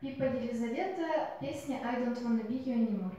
Пипа Елизавета, песня I don't wanna be you anymore.